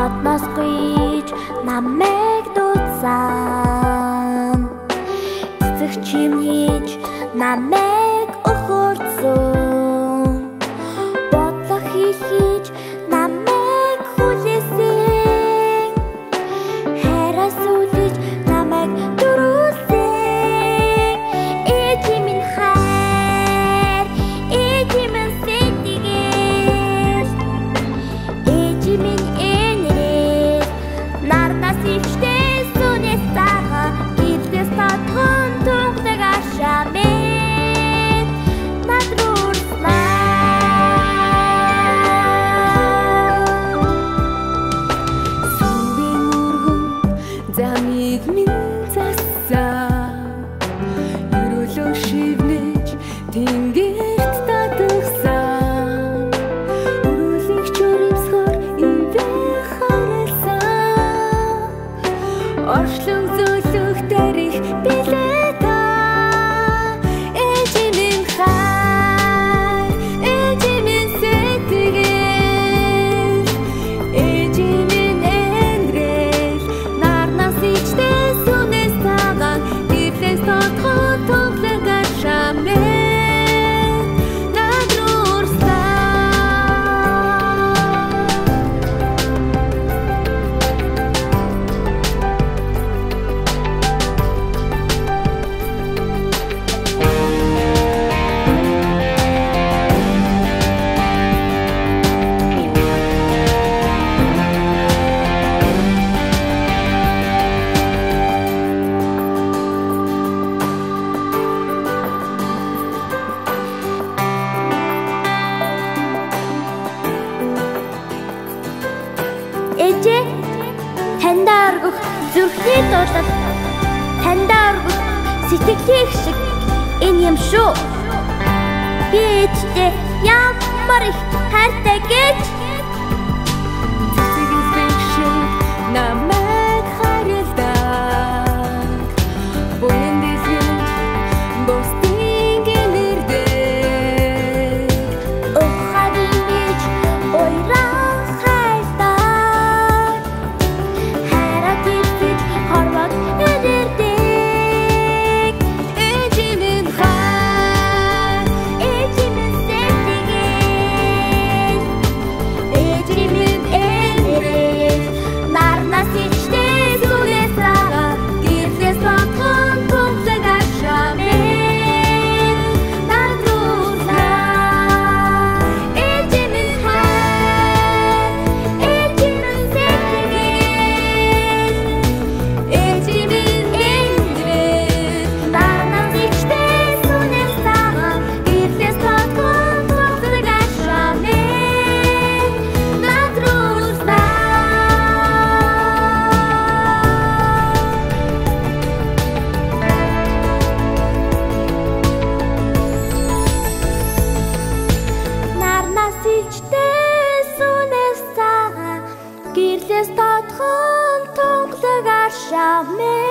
одноос гүйж намайг дууцаан. Цэцэг чимж намайг өхөрцөн бодлох хийхээ замыг минь засаа Ерөөлөн шивнэж тэнгэрт татгсан. Өрөөлөх чөримсгөр ивэ харалсан Оршлон зөөлөх Ээжээ таньдаа өргөх зүрхний дуулал таньдаа өргөх сэтгэлийн шиг энэ юм шүү. Би ээжтэй ямар их хайртай гэж shall make